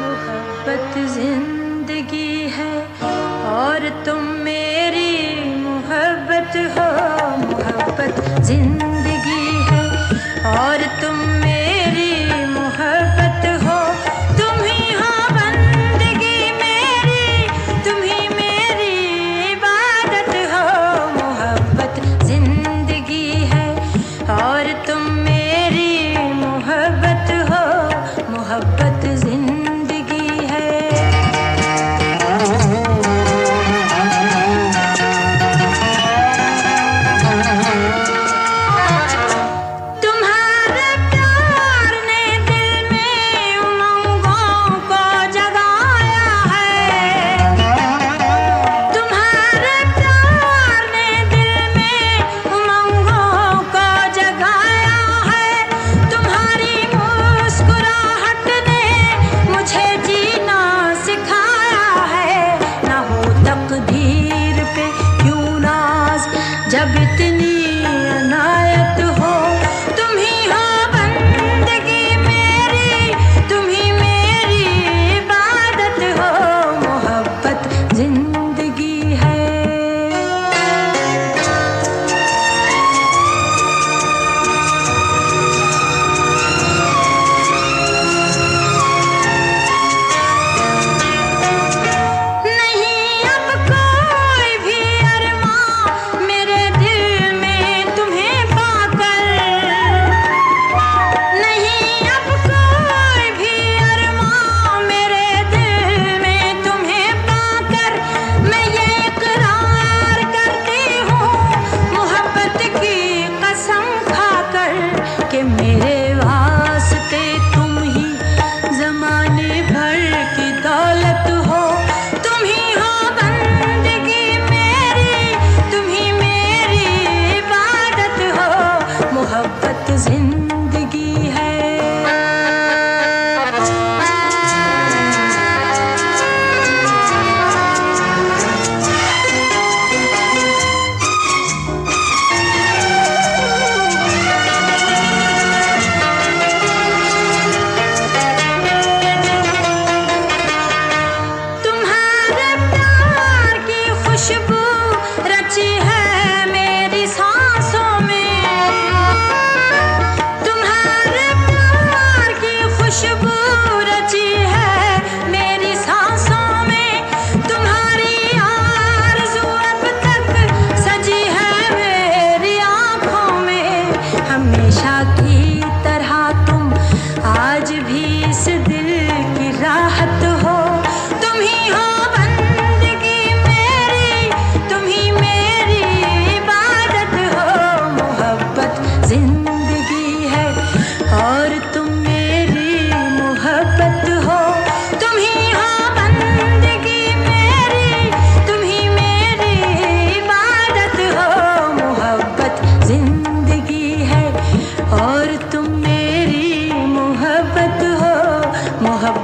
मोहब्बत ज़िंदगी है और तुम मेरी मोहब्बत हो। मोहब्बत ज़िंदगी है और तुम मेरी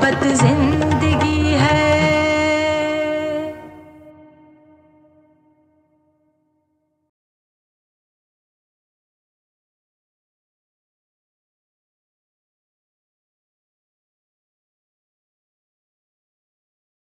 but the zin